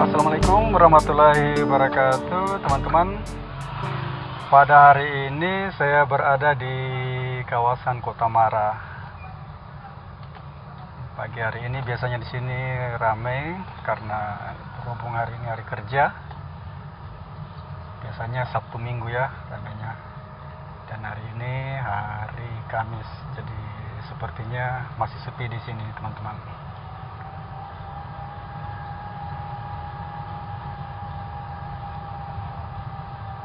Assalamualaikum warahmatullahi wabarakatuh teman-teman. Pada hari ini saya berada di kawasan Kota Mara Pagi hari ini biasanya di sini ramai karena berhubung hari ini hari kerja. Biasanya Sabtu Minggu ya ramainya Dan hari ini hari Kamis Jadi sepertinya masih sepi di sini teman-teman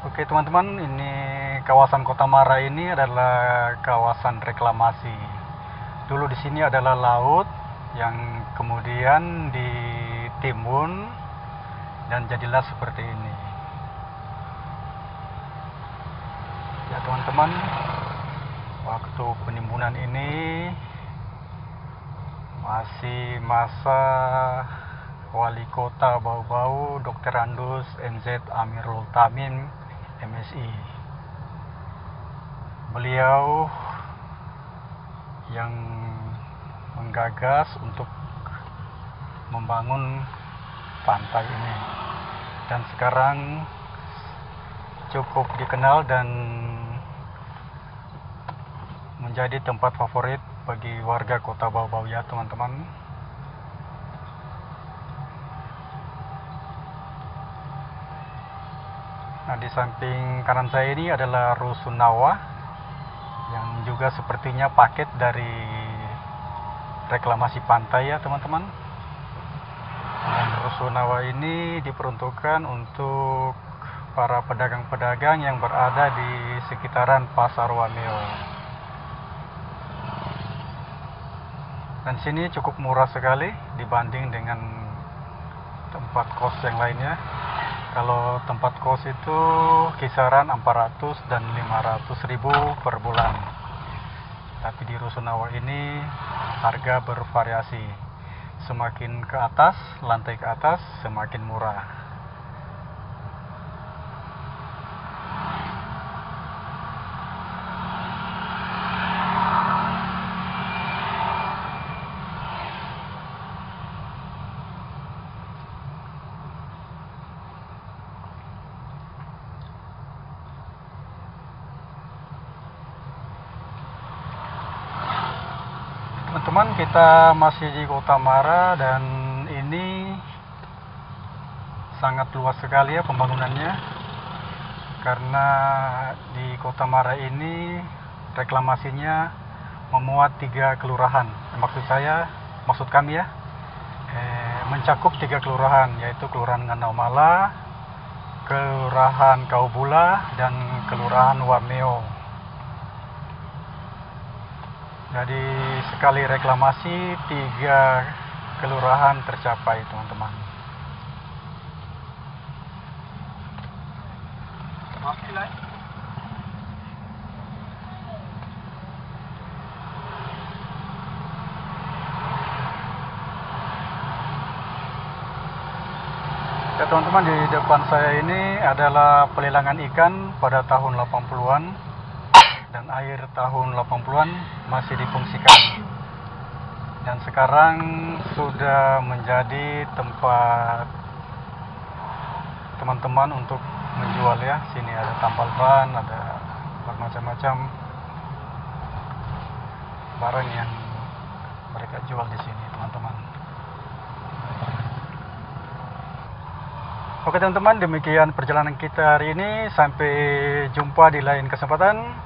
Oke teman-teman, ini kawasan Kota Mara ini adalah kawasan reklamasi. Dulu di sini adalah laut yang kemudian ditimbun dan jadilah seperti ini. Ya teman-teman, waktu penimbunan ini masih masa Wali Kota Bau-Bau Dr. Andus MZ Amirul Tamin MSI. Beliau yang menggagas untuk membangun pantai ini dan sekarang cukup dikenal dan menjadi tempat favorit bagi warga kota Bau-Bau ya teman-teman Nah, di samping kanan saya ini adalah Rusunawa yang juga sepertinya paket dari reklamasi pantai ya, teman-teman. Dan Rusunawa ini diperuntukkan untuk para pedagang-pedagang yang berada di sekitaran Pasar Wameo. Dan sini cukup murah sekali dibanding dengan tempat kos yang lainnya kalau tempat kos itu kisaran 400 dan 500 ribu per bulan. Tapi di Rusunawa ini harga bervariasi. Semakin ke atas lantai ke atas semakin murah teman-teman kita masih di Kota Mara dan ini sangat luas sekali ya pembangunannya. Karena di Kota Mara ini reklamasinya memuat tiga kelurahan. Maksud saya maksud kami ya eh, mencakup tiga kelurahan yaitu kelurahan Nganaumala kelurahan Kaubula dan kelurahan Wameo jadi sekali reklamasi tiga kelurahan tercapai teman-teman. Ya teman-teman di depan saya ini adalah pelelangan ikan pada tahun 80-an dan air tahun 80-an masih difungsikan. Dan sekarang sudah menjadi tempat teman-teman untuk menjual ya. Sini ada tampal ban ada bermacam-macam barang yang mereka jual di sini teman-teman. Oke teman-teman demikian perjalanan kita hari ini. Sampai jumpa di lain kesempatan